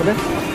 বলেন